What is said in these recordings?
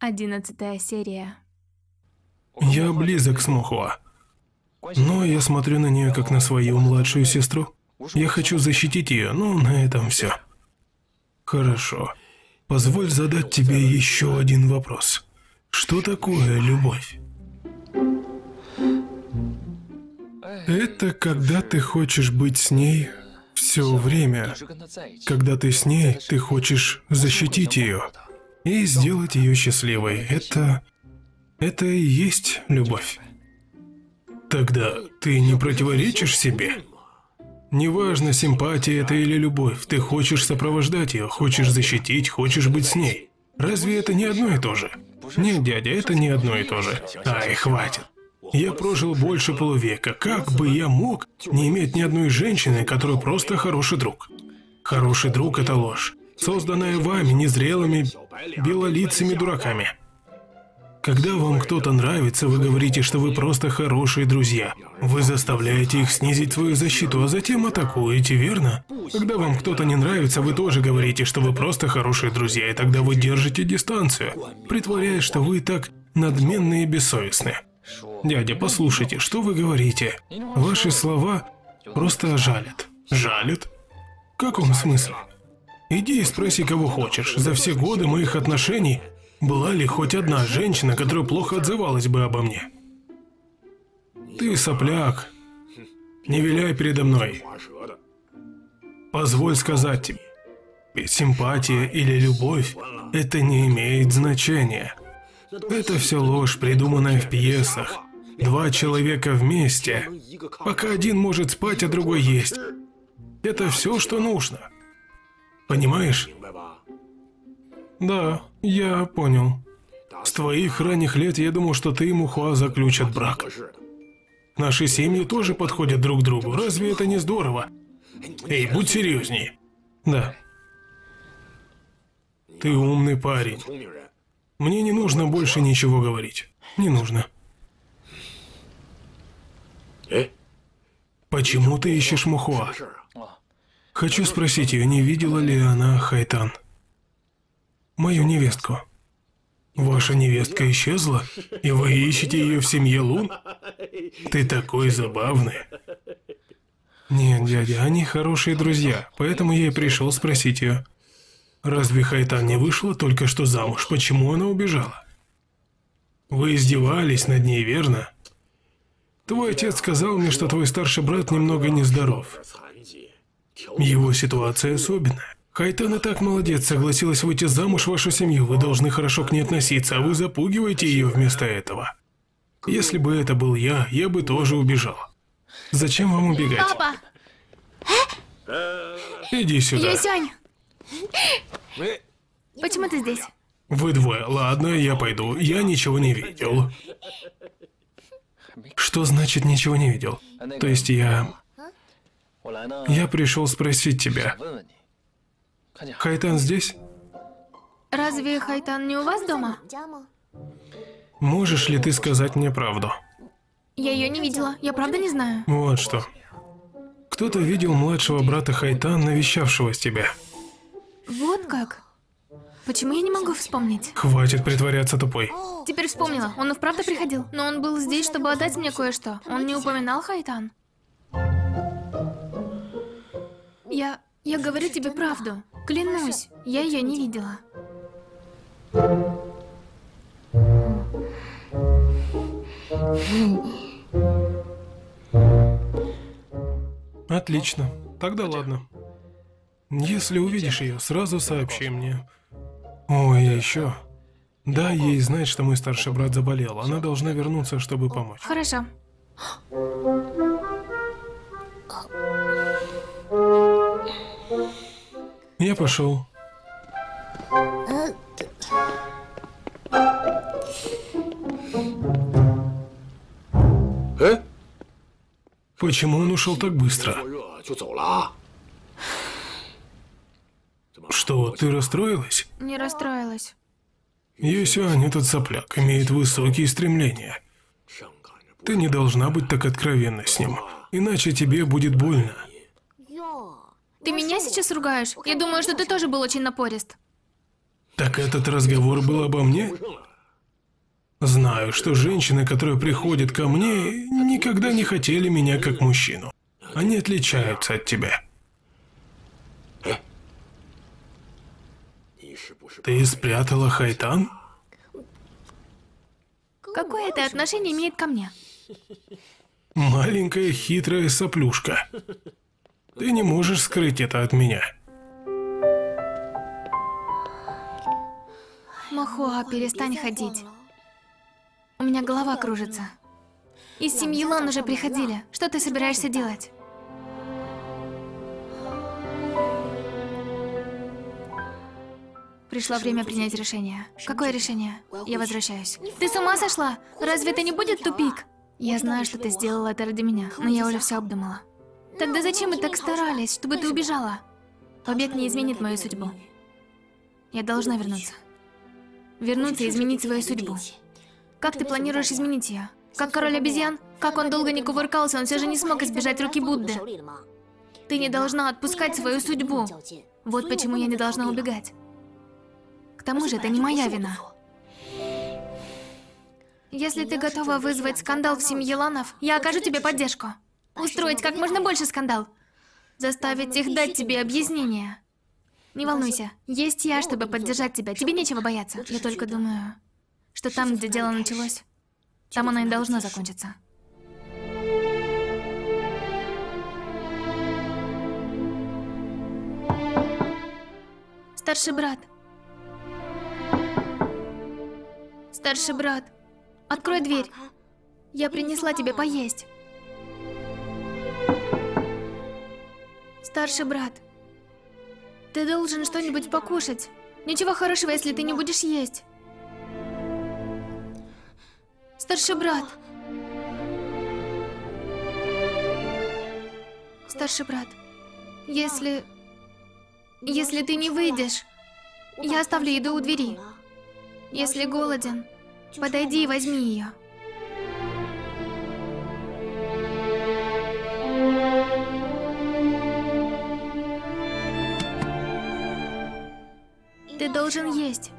Одиннадцатая серия. Я близок с Мохуа. Но я смотрю на нее как на свою младшую сестру. Я хочу защитить ее, но на этом все. Хорошо. Позволь задать тебе еще один вопрос. Что такое любовь? Это когда ты хочешь быть с ней все время. Когда ты с ней, ты хочешь защитить ее и сделать ее счастливой. Это... это и есть любовь. Тогда ты не противоречишь себе? Неважно, симпатия это или любовь, ты хочешь сопровождать ее, хочешь защитить, хочешь быть с ней. Разве это не одно и то же? Нет, дядя, это не одно и то же. Ай, хватит. Я прожил больше полувека. Как бы я мог не иметь ни одной женщины, которая просто хороший друг? Хороший друг – это ложь, созданная вами, незрелыми, белолицами дураками. Когда вам кто-то нравится, вы говорите, что вы просто хорошие друзья. Вы заставляете их снизить свою защиту, а затем атакуете, верно? Когда вам кто-то не нравится, вы тоже говорите, что вы просто хорошие друзья, и тогда вы держите дистанцию, притворяясь, что вы так надменны и бессовестны. Дядя, послушайте, что вы говорите? Ваши слова просто жалят. Жалят? В каком смысле? Иди и спроси, кого хочешь. За все годы моих отношений была ли хоть одна женщина, которая плохо отзывалась бы обо мне? Ты сопляк. Не виляй передо мной. Позволь сказать тебе, симпатия или любовь – это не имеет значения. Это все ложь, придуманная в пьесах. Два человека вместе, пока один может спать, а другой есть. Это все, что нужно. Понимаешь? Да, я понял. С твоих ранних лет я думал, что ты и Мухуа заключат брак. Наши семьи тоже подходят друг другу. Разве это не здорово? Эй, будь серьезней. Да. Ты умный парень. Мне не нужно больше ничего говорить. Не нужно. Почему ты ищешь Мухуа? Хочу спросить ее, не видела ли она Хайтан? Мою невестку. Ваша невестка исчезла, и вы ищете ее в семье Лун? Ты такой забавный. Нет, дядя, они хорошие друзья, поэтому я и пришел спросить ее. Разве Хайтан не вышла только что замуж? Почему она убежала? Вы издевались над ней, верно? Твой отец сказал мне, что твой старший брат немного нездоров. Его ситуация особенная. Хайтана так молодец, согласилась выйти замуж в вашу семью. Вы должны хорошо к ней относиться, а вы запугиваете ее вместо этого. Если бы это был я, я бы тоже убежал. Зачем вам убегать? Папа! Иди сюда. Юсянь! Почему ты здесь? Вы двое. Ладно, я пойду. Я ничего не видел. Что значит ничего не видел? То есть я... Я пришел спросить тебя. Хайтан здесь? Разве Хайтан не у вас дома? Можешь ли ты сказать мне правду? Я ее не видела. Я правда не знаю. Вот что. Кто-то видел младшего брата Хайтан, навещавшего тебя. Вот как? Почему я не могу вспомнить? Хватит притворяться тупой. Теперь вспомнила. Он и вправду приходил. Но он был здесь, чтобы отдать мне кое-что. Он не упоминал Хайтан. Я... Я говорю тебе правду. Клянусь, я ее не видела. Отлично. Тогда ладно. Если увидишь ее, сразу сообщи мне. Ой, еще. Да, ей знать, что мой старший брат заболел. Она должна вернуться, чтобы помочь. Хорошо. Я пошел. Почему он ушел так быстро? Что, ты расстроилась? Не расстроилась. Юсюань, этот сопляк, имеет высокие стремления. Ты не должна быть так откровенна с ним, иначе тебе будет больно. Ты меня сейчас ругаешь? Я думаю, что ты тоже был очень напорист. Так этот разговор был обо мне? Знаю, что женщины, которые приходят ко мне, никогда не хотели меня как мужчину. Они отличаются от тебя. Ты спрятала Хайтан? Какое это отношение имеет ко мне? Маленькая хитрая соплюшка. Ты не можешь скрыть это от меня. Махуа, перестань ходить. У меня голова кружится. Из семьи Лан уже приходили. Что ты собираешься делать? Пришло время принять решение. Какое решение? Я возвращаюсь. Ты с ума сошла? Разве это не будет тупик? Я знаю, что ты сделала это ради меня, но я уже все обдумала. Тогда зачем мы так старались, чтобы ты убежала? Побег не изменит мою судьбу. Я должна вернуться. Вернуться и изменить свою судьбу. Как ты планируешь изменить ее? Как король обезьян? Как он долго не кувыркался, он все же не смог избежать руки Будды. Ты не должна отпускать свою судьбу. Вот почему я не должна убегать. К тому же это не моя вина. Если ты готова вызвать скандал в семье Ланов, я окажу тебе поддержку. Устроить как можно больше скандал. Заставить их дать тебе объяснение. Не волнуйся, есть я, чтобы поддержать тебя. Тебе нечего бояться. Я только думаю, что там, где дело началось, там оно и должно закончиться. Старший брат. Старший брат. Открой дверь. Я принесла тебе поесть. Старший брат. Ты должен что-нибудь покушать. Ничего хорошего, если ты не будешь есть. Старший брат. Старший брат. Если... Если ты не выйдешь, я оставлю еду у двери. Если голоден, подойди и возьми ее. Должен есть.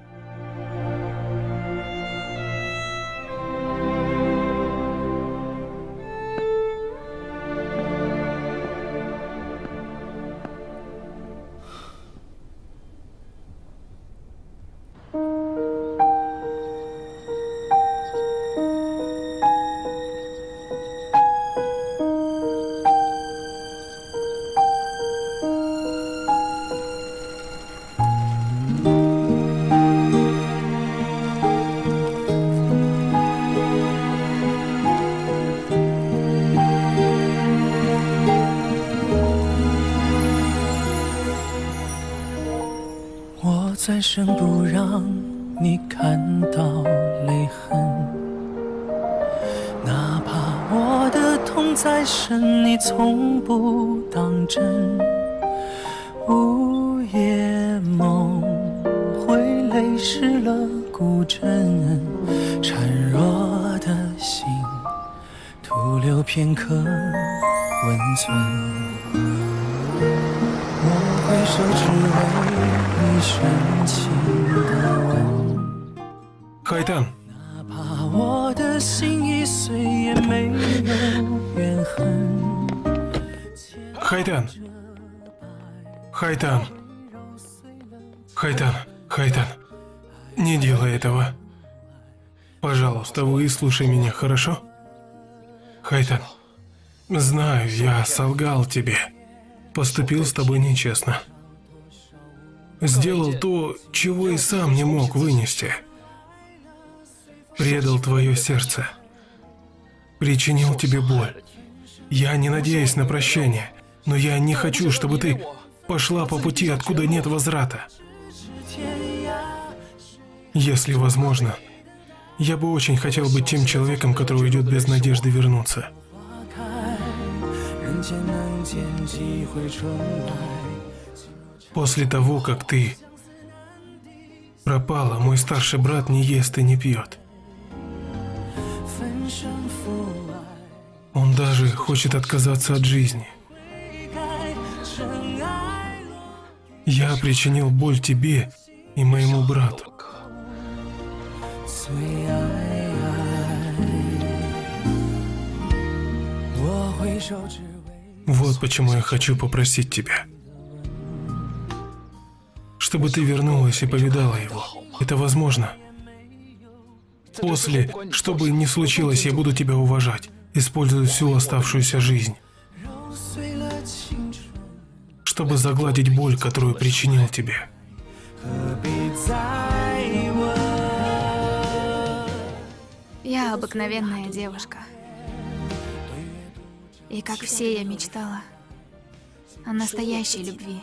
梦会泪湿了古枕，孱弱的心徒留片刻温存。我回首，只为你深情。哪怕我的心已碎，也没有怨恨。灯。灯。海丹，не делай этого. Пожалуйста, выслушай меня, хорошо? Хайтан, знаю, я солгал тебе. Поступил с тобой нечестно. Сделал то, чего и сам не мог вынести. Предал твое сердце. Причинил тебе боль. Я не надеюсь на прощение, но я не хочу, чтобы ты пошла по пути, откуда нет возврата. Если возможно, я бы очень хотел быть тем человеком, который уйдет без надежды вернуться. После того, как ты пропала, мой старший брат не ест и не пьет. Он даже хочет отказаться от жизни. Я причинил боль тебе и моему брату. Вот почему я хочу попросить тебя, чтобы ты вернулась и повидала его. Это возможно. После, что бы ни случилось, я буду тебя уважать, используя всю оставшуюся жизнь, чтобы загладить боль, которую причинил тебе. Я обыкновенная девушка. И как все я мечтала о настоящей любви,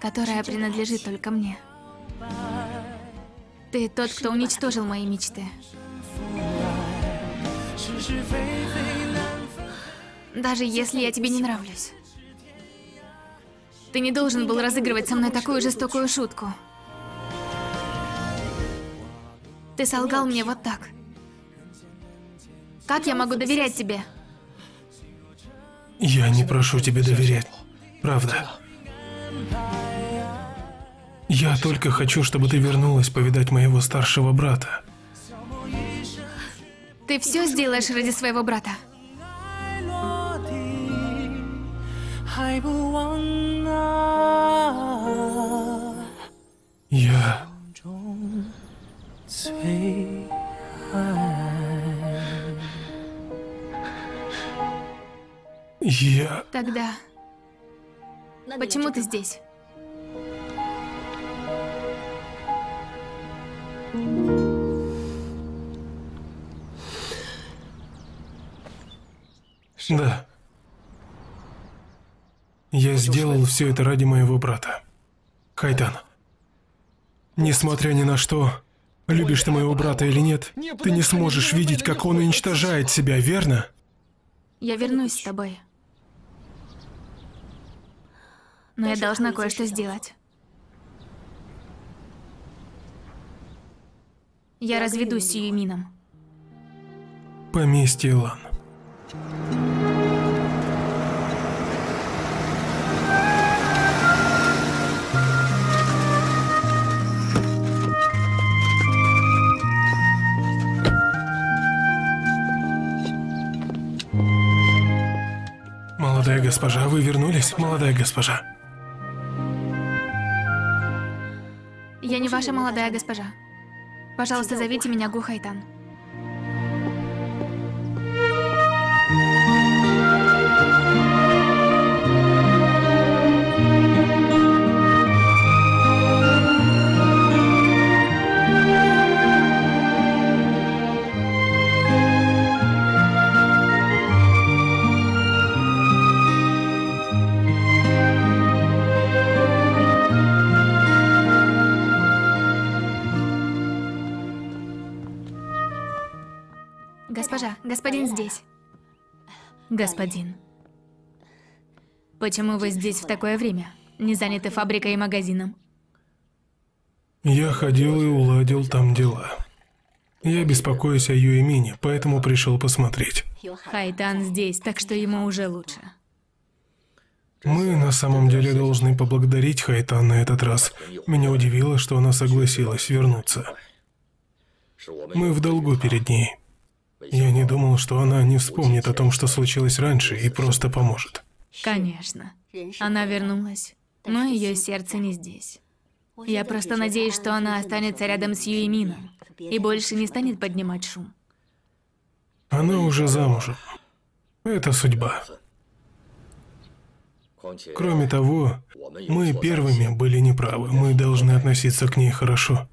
которая принадлежит только мне. Ты тот, кто уничтожил мои мечты. Даже если я тебе не нравлюсь. Ты не должен был разыгрывать со мной такую жестокую шутку. Ты солгал мне вот так. Как я могу доверять тебе? Я не прошу тебе доверять. Правда. Я только хочу, чтобы ты вернулась повидать моего старшего брата. Ты все сделаешь ради своего брата. 还不忘那 Я... 种最爱。 Я... Тогда почему ты здесь? Да. Я сделал все это ради моего брата. Кайтан. Несмотря ни на что, любишь ты моего брата или нет, ты не сможешь видеть, как он уничтожает себя, верно? Я вернусь с тобой. Но я должна кое-что сделать. Я разведусь с Юймином. Поместье Лан. Молодая госпожа, вы вернулись, молодая госпожа? Я не ваша молодая госпожа. Пожалуйста, зовите меня Гухайтан. Госпожа, господин здесь. Господин. Почему вы здесь в такое время? Не заняты фабрикой и магазином? Я ходил и уладил там дела. Я беспокоюсь о Юэмине, поэтому пришел посмотреть. Хайтан здесь, так что ему уже лучше. Мы на самом деле должны поблагодарить Хайтан на этот раз. Меня удивило, что она согласилась вернуться. Мы в долгу перед ней. Я не думал, что она не вспомнит о том, что случилось раньше, и просто поможет. Конечно. Она вернулась, но ее сердце не здесь. Я просто надеюсь, что она останется рядом с Юемином и больше не станет поднимать шум. Она уже замужем. Это судьба. Кроме того, мы первыми были неправы. Мы должны относиться к ней хорошо.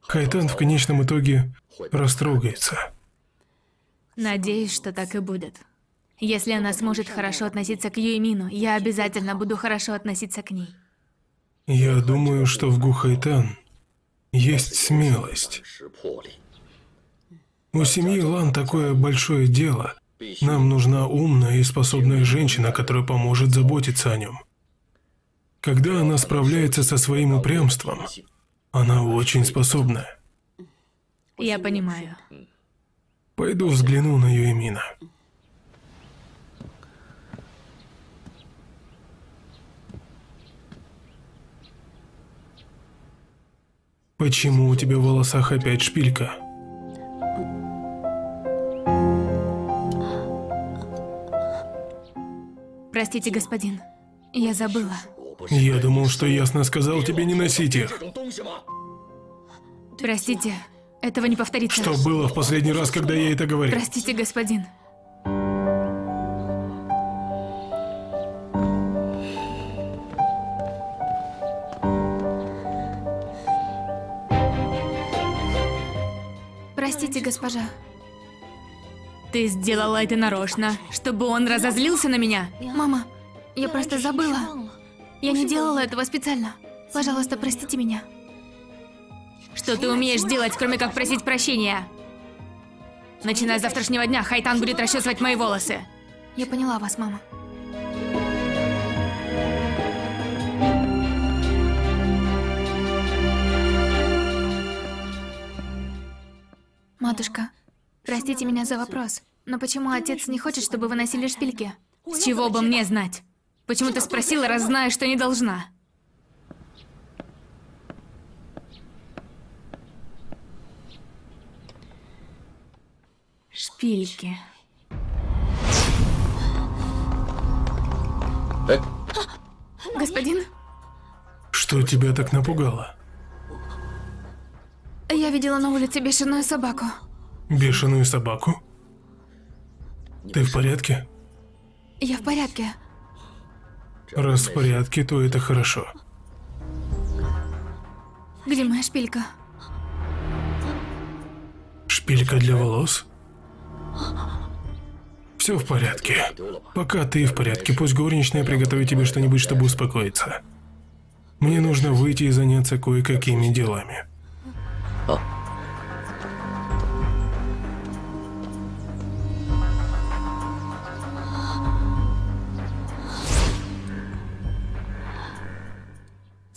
Хайтан в конечном итоге растрогается. Надеюсь, что так и будет. Если она сможет хорошо относиться к Юемину, я обязательно буду хорошо относиться к ней. Я думаю, что в Гухайтан есть смелость. У семьи Лан такое большое дело. Нам нужна умная и способная женщина, которая поможет заботиться о нем. Когда она справляется со своим упрямством, она очень способная. Я понимаю. Пойду взгляну на Юэмина. Почему у тебя в волосах опять шпилька? Простите, господин. Я забыла. Я думал, что ясно сказал тебе не носить их. Простите, этого не повторится. Что было в последний раз, когда я это говорил? Простите, господин. Простите, госпожа. Ты сделала это нарочно, чтобы он разозлился на меня? Мама, я просто забыла. Я не делала этого специально. Пожалуйста, простите меня. Что ты умеешь делать, кроме как просить прощения? Начиная с завтрашнего дня, Хайтан будет расчесывать мои волосы. Я поняла вас, мама. Матушка, простите меня за вопрос, но почему отец не хочет, чтобы вы носили шпильки? С чего бы мне знать? Почему ты спросила, раз знаешь, что не должна? Шпильки. Господин, Что тебя так напугало? я видела на улице бешеную собаку. Бешеную собаку? Ты в порядке? Я в порядке. Раз в порядке, то это хорошо. Где моя шпилька? Шпилька для волос? Все в порядке. Пока ты в порядке, пусть горничная приготовит тебе что-нибудь, чтобы успокоиться. Мне нужно выйти и заняться кое-какими делами.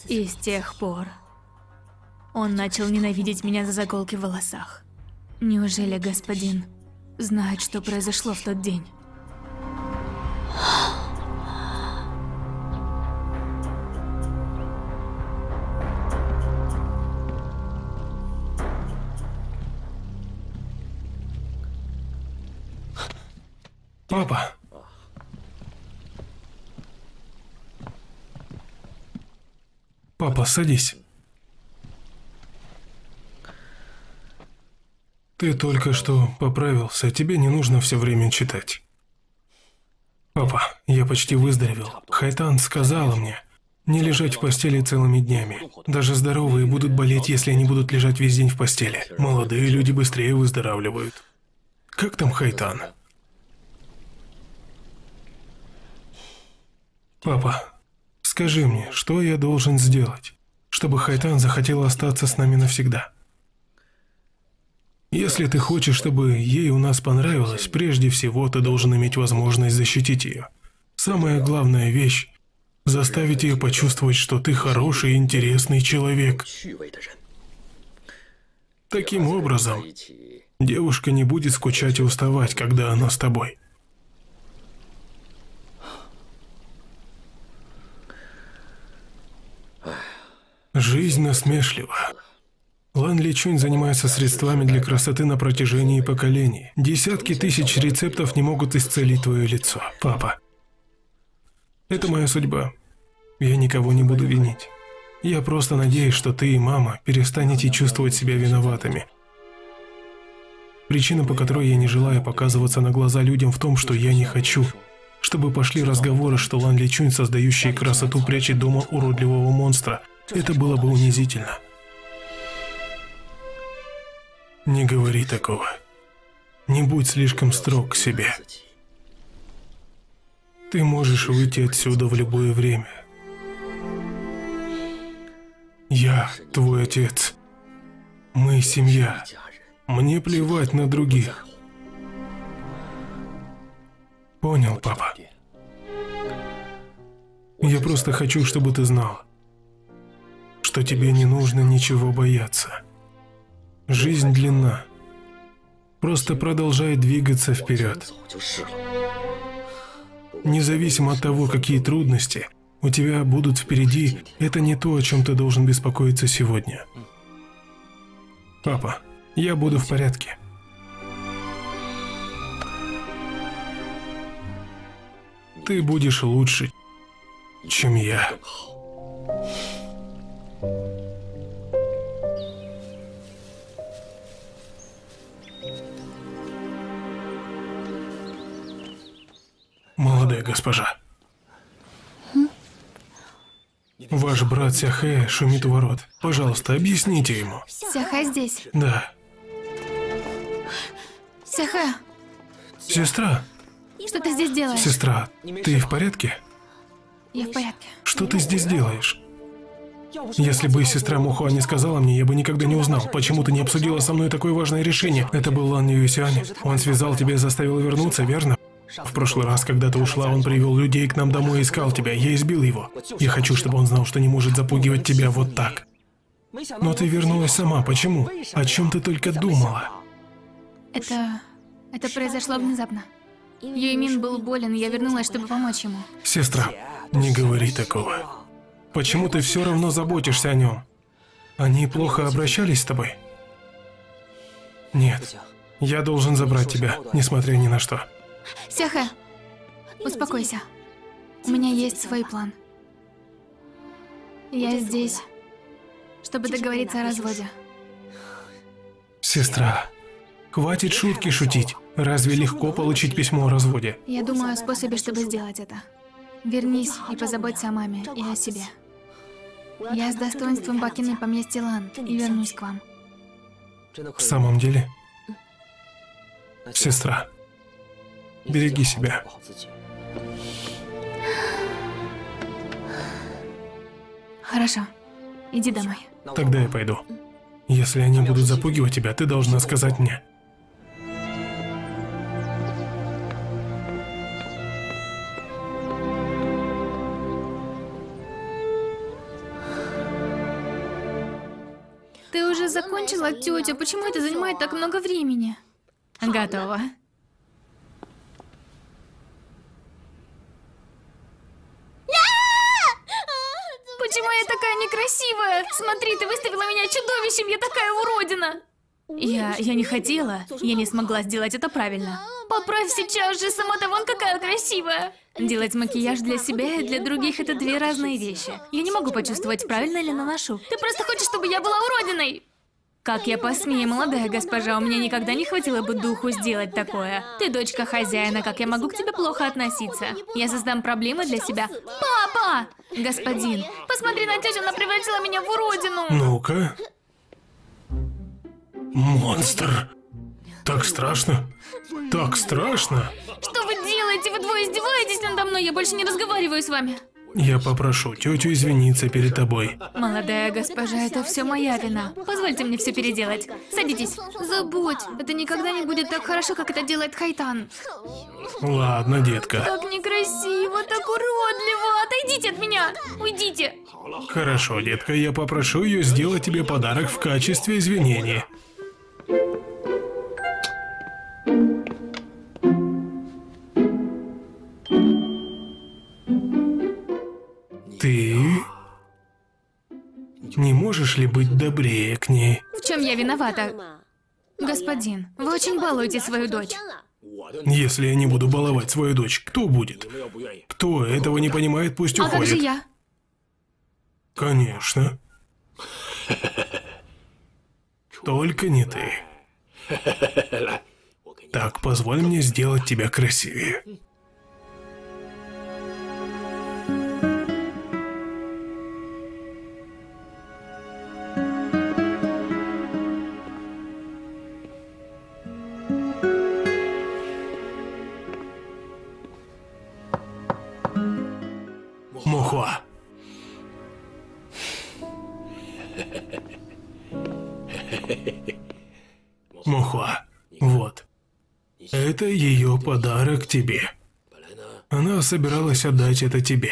И с тех пор он начал ненавидеть меня за заколки в волосах. Неужели господин знает, что произошло в тот день? Папа! Папа, садись. Ты только что поправился, тебе не нужно все время читать. Папа, я почти выздоровел. Хайтан сказала мне не лежать в постели целыми днями. Даже здоровые будут болеть, если они будут лежать весь день в постели. Молодые люди быстрее выздоравливают. Как там Хайтан? Папа, скажи мне, что я должен сделать, чтобы Хайтан захотела остаться с нами навсегда? Если ты хочешь, чтобы ей у нас понравилось, прежде всего ты должен иметь возможность защитить ее. Самая главная вещь – заставить ее почувствовать, что ты хороший и интересный человек. Таким образом, девушка не будет скучать и уставать, когда она с тобой. Жизнь насмешлива. Лан Личунь занимается средствами для красоты на протяжении поколений. Десятки тысяч рецептов не могут исцелить твое лицо, папа. Это моя судьба. Я никого не буду винить. Я просто надеюсь, что ты и мама перестанете чувствовать себя виноватыми. Причина, по которой я не желаю показываться на глаза людям в том, что я не хочу, чтобы пошли разговоры, что Лан Личунь, создающий красоту, прячет дома уродливого монстра. Это было бы унизительно. Не говори такого. Не будь слишком строг к себе. Ты можешь выйти отсюда в любое время. Я твой отец. Мы семья. Мне плевать на других. Понял, папа. Я просто хочу, чтобы ты знал, что тебе не нужно ничего бояться. Жизнь длинна. Просто продолжай двигаться вперед. Независимо от того, какие трудности у тебя будут впереди, это не то, о чем ты должен беспокоиться сегодня. Папа, я буду в порядке. ты будешь лучше, чем я. Молодая госпожа. Ваш брат Сяхэ шумит у ворот. Пожалуйста, объясните ему. Сяхэ здесь. Да. Сяхэ, Сестра, что ты здесь делаешь? сестра, ты в порядке? Я в порядке. Что ты здесь делаешь? Если бы сестра Мухуа не сказала мне, я бы никогда не узнал. Почему ты не обсудила со мной такое важное решение? Это был Лан Юсянь. Он связал тебя и заставил вернуться, верно? В прошлый раз, когда ты ушла, он привел людей к нам домой и искал тебя. Я избил его. Я хочу, чтобы он знал, что не может запугивать тебя вот так. Но ты вернулась сама. Почему? О чем ты только думала? Это... Это произошло внезапно. Юймин был болен, и я вернулась, чтобы помочь ему. Сестра, не говори такого. Почему ты все равно заботишься о нем? Они плохо обращались с тобой? Нет. Я должен забрать тебя, несмотря ни на что. Сяхэ, успокойся. У меня есть свой план. Я здесь, чтобы договориться о разводе. Сестра, хватит шутки шутить. Разве легко получить письмо о разводе? Я думаю о способе, чтобы сделать это. Вернись и позаботься о маме и о себе. Я с достоинством покину поместье Лан и вернусь к вам. В самом деле? Сестра, береги себя. Хорошо. Иди домой. Тогда я пойду. Если они будут запугивать тебя, ты должна сказать мне. Ты уже закончила, тетя? Почему это занимает так много времени? Готово. Почему я такая некрасивая? Смотри, ты выставила меня чудовищем, я такая уродина. Я, я не хотела, я не смогла сделать это правильно. Поправь сейчас же, сама-то вон какая красивая. Делать макияж для себя и для других это две разные вещи. Я не могу почувствовать, правильно ли наношу. Ты просто хочешь, чтобы я была уродиной. Как я посмею, молодая госпожа, у меня никогда не хватило бы духу сделать такое. Ты дочка хозяина, как я могу к тебе плохо относиться? Я создам проблемы для себя. Папа! Господин, посмотри на тетю, она превратила меня в уродину. Ну-ка. Монстр. Так страшно. Так страшно. Что вы делаете? Вы двое издеваетесь надо мной? Я больше не разговариваю с вами. Я попрошу тетю извиниться перед тобой. Молодая госпожа, это все моя вина. Позвольте мне все переделать. Садитесь. Забудь, это никогда не будет так хорошо, как это делает Хайтан. Ладно, детка. Так некрасиво, так уродливо. Отойдите от меня. Уйдите. Хорошо, детка, я попрошу ее сделать тебе подарок в качестве извинения. Ты не можешь ли быть добрее к ней? В чем я виновата? Господин, вы очень балуете свою дочь. Если я не буду баловать свою дочь, кто будет? Кто этого не понимает, пусть А как же уходит. я? Конечно. Только не ты. Так, позволь мне сделать тебя красивее. Это ее подарок тебе. Она собиралась отдать это тебе,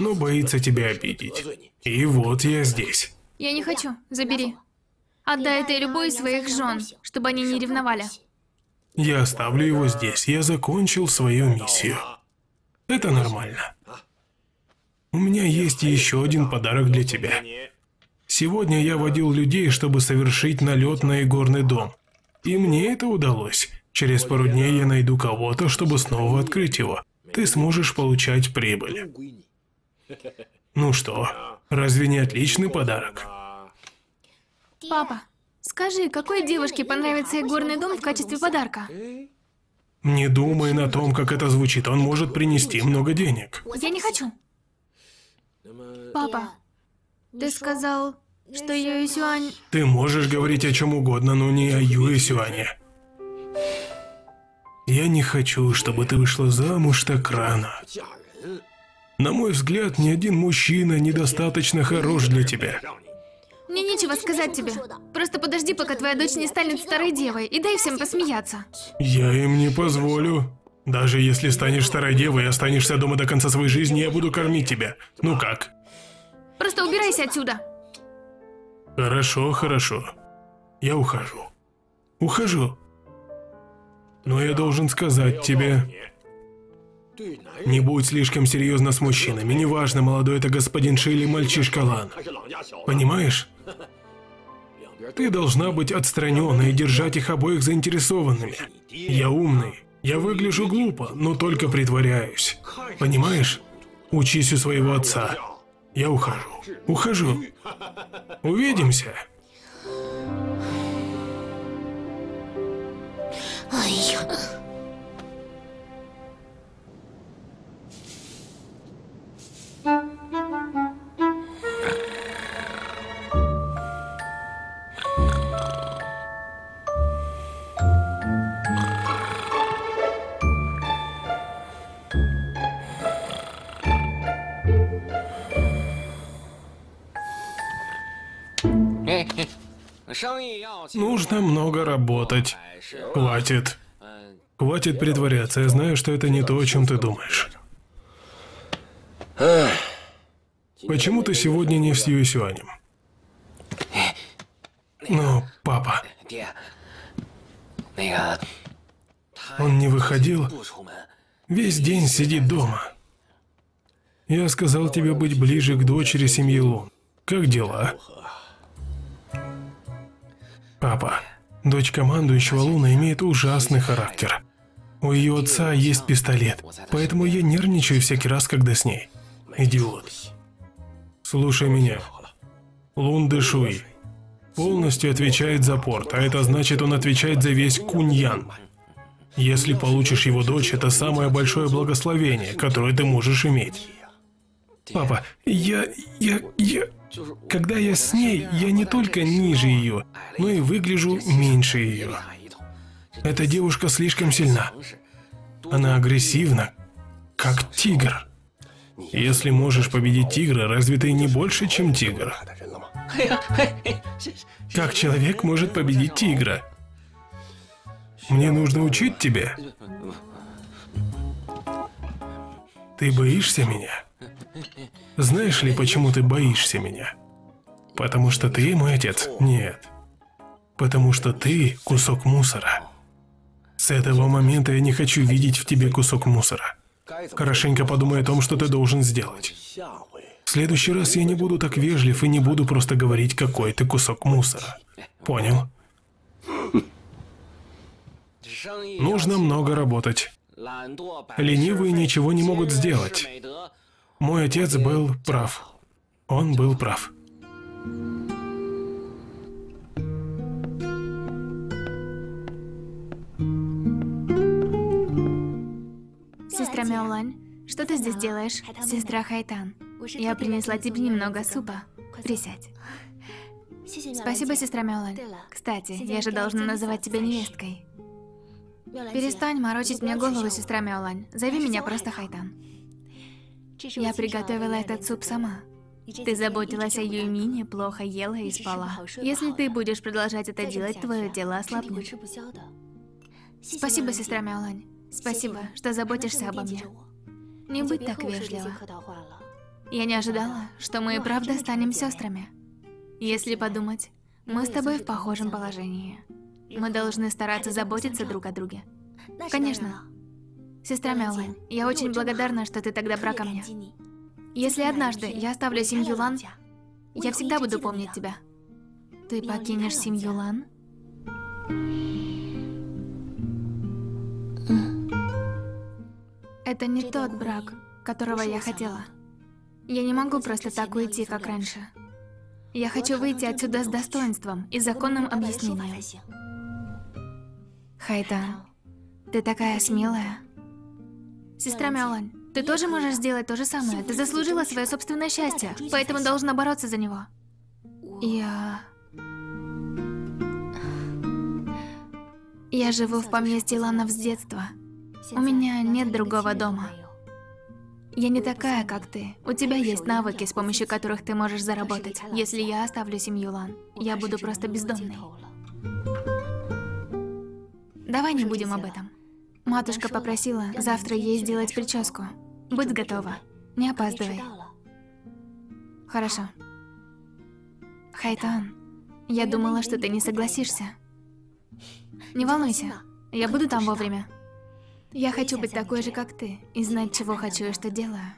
но боится тебя обидеть. И вот я здесь. Я не хочу. Забери. Отдай это любой из своих жен, чтобы они не ревновали. Я оставлю его здесь. Я закончил свою миссию. Это нормально. У меня есть еще один подарок для тебя. Сегодня я водил людей, чтобы совершить налет на игорный дом. И мне это удалось. Через пару дней я найду кого-то, чтобы снова открыть его. ты сможешь получать прибыль. Ну что, разве не отличный подарок? Папа, скажи, какой девушке понравится игорный дом в качестве подарка? Не думай на том, как это звучит, он может принести много денег. Я не хочу. Папа, ты сказал, что Юэ Сюань... Ты можешь говорить о чем угодно, но не о Юэ Сюане. Я не хочу, чтобы ты вышла замуж так рано. На мой взгляд, ни один мужчина недостаточно хорош для тебя. Мне нечего сказать тебе. Просто подожди, пока твоя дочь не станет старой девой, и дай всем посмеяться. Я им не позволю. Даже если станешь старой девой и останешься дома до конца своей жизни, я буду кормить тебя. Ну как? Просто убирайся отсюда. Хорошо, хорошо. Я ухожу. Ухожу. Но я должен сказать тебе... Не будь слишком серьезно с мужчинами, неважно, молодой это господин Ши или мальчишка Лан. Понимаешь? Ты должна быть отстраненной и держать их обоих заинтересованными. Я умный, я выгляжу глупо, но только притворяюсь. Понимаешь? Учись у своего отца. Я ухожу. Ухожу. Увидимся. 哎呀！嗯嘿。！Нужно много работать. Хватит. Хватит притворяться, я знаю, что это не то, о чем ты думаешь. Почему ты сегодня не с Юэсюанем? Ну, папа. Он не выходил? Весь день сидит дома. Я сказал тебе быть ближе к дочери семьи Лун. Как дела? Папа, дочь командующего Луна имеет ужасный характер. У ее отца есть пистолет, поэтому я нервничаю всякий раз, когда с ней. Идиот. Слушай меня. Лун Дэшуи полностью отвечает за порт, а это значит, он отвечает за весь Куньян. Если получишь его дочь, это самое большое благословение, которое ты можешь иметь. Папа, я... я... я... Когда я с ней, я не только ниже ее, но и выгляжу меньше ее. Эта девушка слишком сильна. Она агрессивна, как тигр. Если можешь победить тигра, разве ты не больше, чем тигр? Как человек может победить тигра? Мне нужно учить тебя. Ты боишься меня? Знаешь ли, почему ты боишься меня? Потому что ты мой отец? Нет. Потому что ты кусок мусора. С этого момента я не хочу видеть в тебе кусок мусора. Хорошенько подумай о том, что ты должен сделать. В следующий раз я не буду так вежлив и не буду просто говорить, какой ты кусок мусора. Понял? Нужно много работать. Ленивые ничего не могут сделать. Мой отец был прав. Он был прав. Сестра Мяолань, что ты здесь делаешь? Сестра Хайтан, я принесла тебе немного супа. Присядь. Спасибо, сестра Мяолань. Кстати, я же должна называть тебя невесткой. Перестань морочить мне голову, сестра Мяолань. Зови меня просто Хайтан. Я приготовила этот суп сама. Ты заботилась о Юмине, плохо ела и спала. Если ты будешь продолжать это делать, твое дело ослабнет. Спасибо, сестра Мяолань. Спасибо, что заботишься обо мне. Не будь так вежлива. Я не ожидала, что мы и правда станем сестрами. Если подумать, мы с тобой в похожем положении. Мы должны стараться заботиться друг о друге. Конечно. Сестра Мяолань, я очень благодарна, что ты так добра ко мне. Если однажды я оставлю семью Лан, я всегда буду помнить тебя. Ты покинешь семью Лан? Это не тот брак, которого я хотела. Я не могу просто так уйти, как раньше. Я хочу выйти отсюда с достоинством и законным объяснением. Хайтан, ты такая смелая. Сестра Мяолань, ты тоже можешь сделать то же самое. Ты заслужила свое собственное счастье, поэтому должна бороться за него. Я... Я живу в поместье Ланов с детства. У меня нет другого дома. Я не такая, как ты. У тебя есть навыки, с помощью которых ты можешь заработать. Если я оставлю семью Лан, я буду просто бездомной. Давай не будем об этом. Матушка попросила завтра ей сделать прическу. Будь готова. Не опаздывай. Хорошо. Хайтан, я думала, что ты не согласишься. Не волнуйся, я буду там вовремя. Я хочу быть такой же, как ты, и знать, чего хочу и что делаю.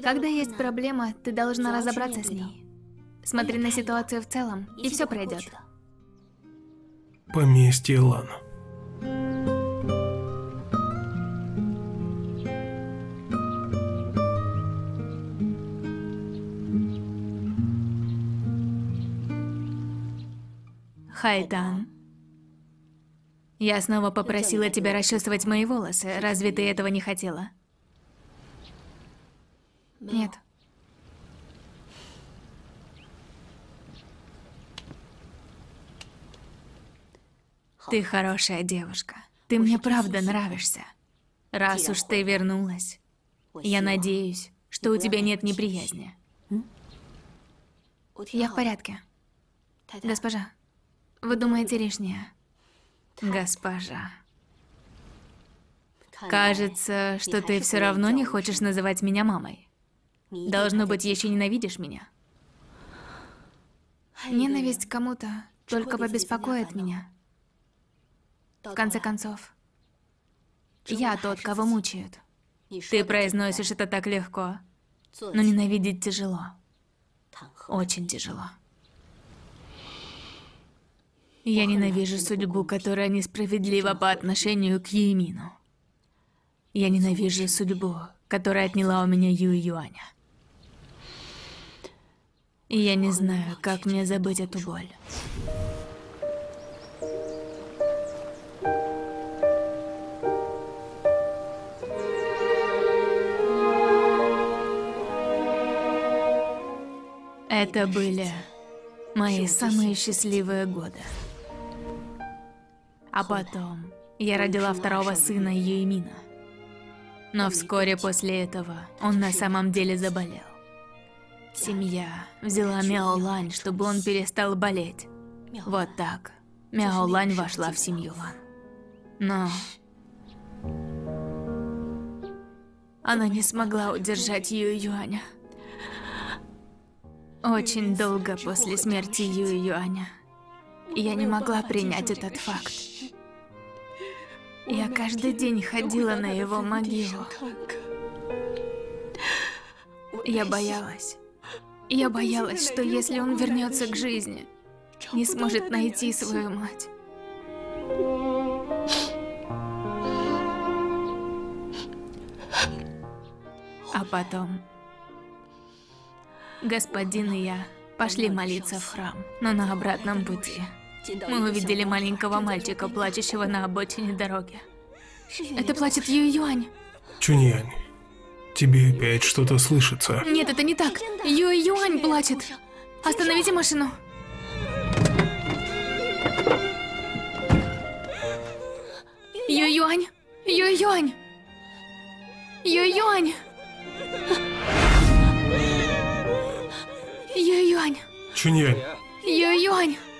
Когда есть проблема, ты должна разобраться с ней. Смотри на ситуацию в целом, и все пройдет. Поместье Лан. Хайдан. Я снова попросила тебя расчесывать мои волосы. Разве ты этого не хотела? Нет. Ты хорошая девушка. Ты мне правда нравишься. Раз уж ты вернулась, я надеюсь, что у тебя нет неприязни. Я в порядке. Госпожа, вы думаете лишнее? Госпожа. Кажется, что ты все равно не хочешь называть меня мамой. Должно быть, еще ненавидишь меня. Ненависть кому-то только побеспокоит меня. В конце концов, я тот, кого мучают. Ты произносишь это так легко, но ненавидеть тяжело. Очень тяжело. Я ненавижу судьбу, которая несправедлива по отношению к Емину. Я ненавижу судьбу, которая отняла у меня Ю Юаня. И я не знаю, как мне забыть эту боль. Это были мои самые счастливые годы. А потом я родила второго сына Юймина. Но вскоре после этого он на самом деле заболел. Семья взяла Мяо Лань, чтобы он перестал болеть. Вот так. Мяо Лань вошла в семью Лан. Но... Она не смогла удержать Ю Юаня. Очень долго после смерти Ю Юаня я не могла принять этот факт. Я каждый день ходила на его могилу. Я боялась. Я боялась, что если он вернется к жизни, не сможет найти свою мать. А потом господин и я пошли молиться в храм, но на обратном пути мы увидели маленького мальчика, плачущего на обочине дороги. Это плачет Ю Юань. Чуньянь, тебе опять что-то слышится. Нет, это не так. Ю Юань плачет. Остановите машину. Ю Юань. Ю Юань. Ю Юань. Ю Юань. Чуньянь, Ю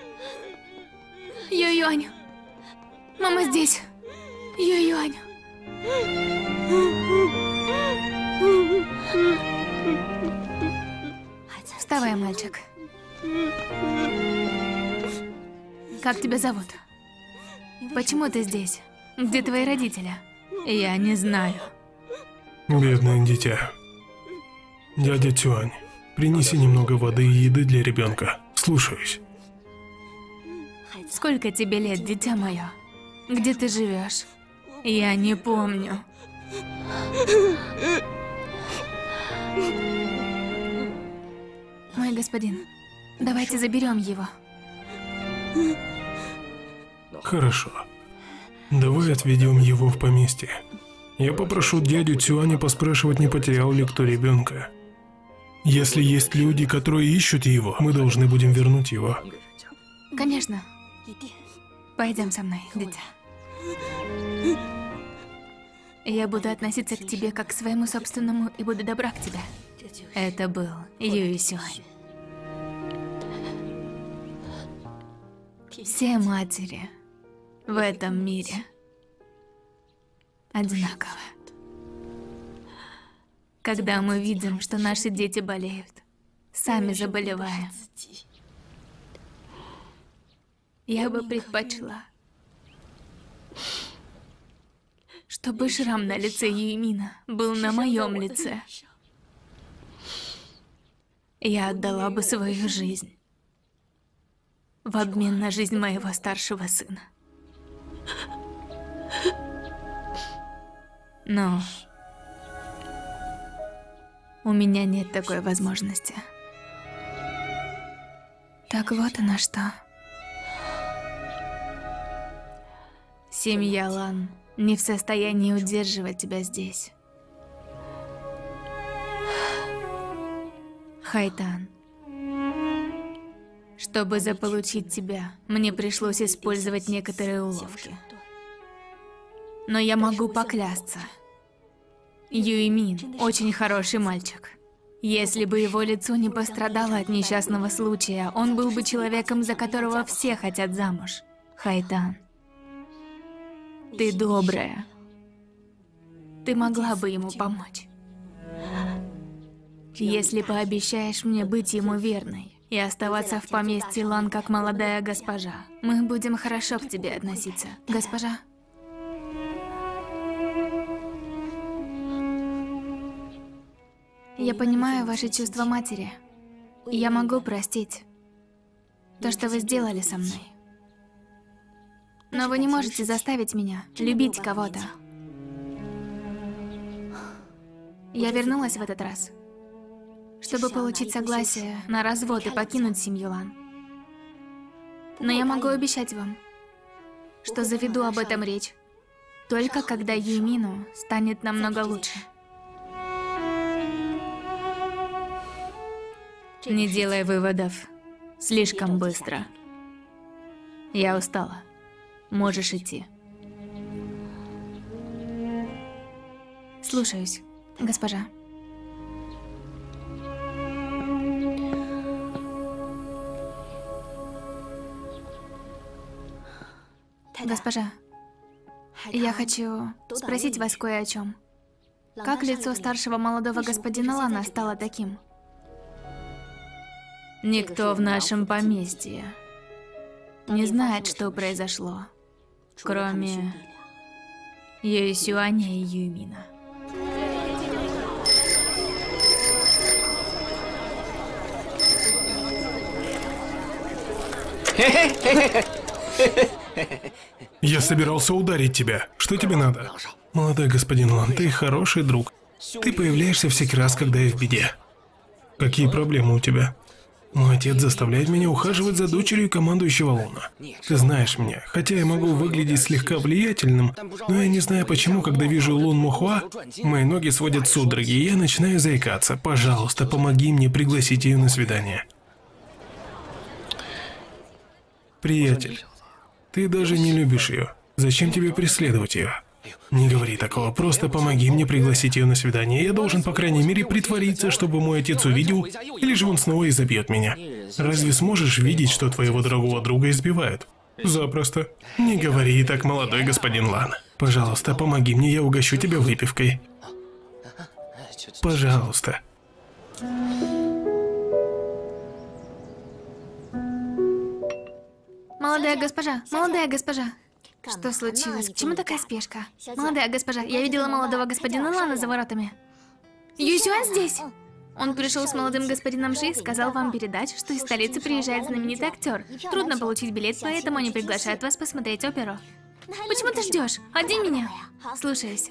Юань. Ю Юань. Мама здесь. Ю Юань. Вставай, мальчик. Как тебя зовут? Почему ты здесь? Где твои родители? Я не знаю. бедное дитя. Дядя Тюань, принеси немного воды и еды для ребенка. Слушаюсь. Сколько тебе лет, дитя мое? Где ты живешь? Я не помню. Мой господин, давайте заберем его. Хорошо. Давай отведем его в поместье. Я попрошу дядю Цюаня поспрашивать, не потерял ли кто ребенка. Если есть люди, которые ищут его, мы должны будем вернуть его. Конечно. Пойдем со мной, дитя. Я буду относиться к тебе как к своему собственному и буду добра к тебе. Это был Юй Сюань. Все матери в этом мире одинаковы. Когда мы видим, что наши дети болеют, сами заболеваем. Я бы предпочла, чтобы шрам на лице Юймина был на моем лице. Я отдала бы свою жизнь в обмен на жизнь моего старшего сына. Но у меня нет такой возможности. Так вот она что. Семья Лан не в состоянии удерживать тебя здесь. Хайтан. Чтобы заполучить тебя, мне пришлось использовать некоторые уловки. Но я могу поклясться. Юймин очень хороший мальчик. Если бы его лицо не пострадало от несчастного случая, он был бы человеком, за которого все хотят замуж. Хайтан. Ты добрая. Ты могла бы ему помочь. Если пообещаешь мне быть ему верной и оставаться в поместье Лан как молодая госпожа, мы будем хорошо к тебе относиться. Госпожа? Я понимаю ваши чувства матери. Я могу простить то, что вы сделали со мной. Но вы не можете заставить меня любить кого-то. Я вернулась в этот раз, чтобы получить согласие на развод и покинуть семью Лан. Но я могу обещать вам, что заведу об этом речь, только когда Юмину станет намного лучше. Не делай выводов слишком быстро. Я устала. Можешь идти. Слушаюсь, госпожа. Госпожа, я хочу спросить вас кое о чем. Как лицо старшего молодого господина Лана стало таким? Никто в нашем поместье не знает, что произошло, кроме Юэсюаня и Юмина. Я собирался ударить тебя. Что тебе надо? Молодой господин Лан, ты хороший друг. Ты появляешься всякий раз, когда я в беде. Какие проблемы у тебя? Мой отец заставляет меня ухаживать за дочерью командующего Луна. Ты знаешь меня, хотя я могу выглядеть слегка влиятельным, но я не знаю почему, когда вижу Лун Мухуа, мои ноги сводят судороги, и я начинаю заикаться. Пожалуйста, помоги мне пригласить ее на свидание. Приятель, ты даже не любишь ее. Зачем тебе преследовать ее? Не говори такого, просто помоги мне пригласить ее на свидание. Я должен, по крайней мере, притвориться, чтобы мой отец увидел, или же он снова изобьет меня. Разве сможешь видеть, что твоего дорогого друга избивают? Запросто. Не говори так, молодой господин Лан. Пожалуйста, помоги мне, я угощу тебя выпивкой. Пожалуйста. Молодая госпожа, молодая госпожа. Что случилось? К чему такая спешка? Молодая госпожа, я видела молодого господина Лана за воротами. Юсюан здесь! Он пришел с молодым господином Ши и сказал вам передать, что из столицы приезжает знаменитый актер. Трудно получить билет, поэтому они приглашают вас посмотреть оперу. Почему ты ждешь? Одень меня. Слушаюсь.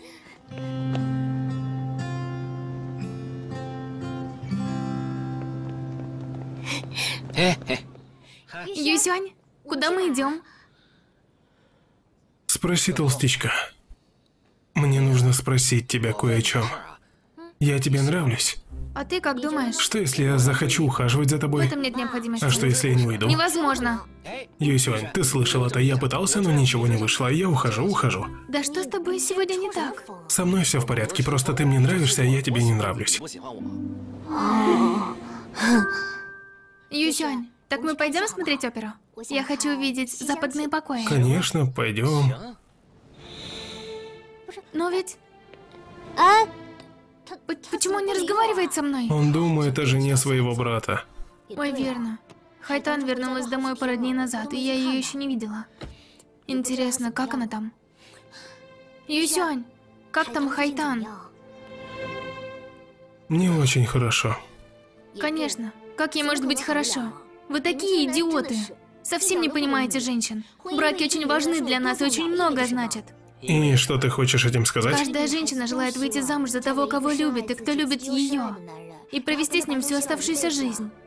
Юсюань, куда мы идем? Спроси толстячка. Мне нужно спросить тебя кое о чем. Я тебе нравлюсь? А ты как думаешь? Что если я захочу ухаживать за В тобой? этом нет необходимости. А что если я не уйду? Невозможно. Юсюань, ты слышал это, я пытался, но ничего не вышло. Я ухожу, ухожу. Да что с тобой сегодня не так? Со мной все в порядке, просто ты мне нравишься, а я тебе не нравлюсь. Юсюань, так мы пойдем смотреть оперу? Я хочу увидеть западные покои. Конечно, пойдем. Но ведь... П- Почему он не разговаривает со мной? Он думает о жене своего брата. Ой, верно. Хайтан вернулась домой пару дней назад, и я ее еще не видела. Интересно, как она там? Юсюань, как там Хайтан? Не очень хорошо. Конечно. Как ей может быть хорошо? Вы такие идиоты. Совсем не понимаете женщин. Браки очень важны для нас и очень многое значат. И что ты хочешь этим сказать? Каждая женщина желает выйти замуж за того, кого любит, и кто любит ее. И провести с ним всю оставшуюся жизнь. “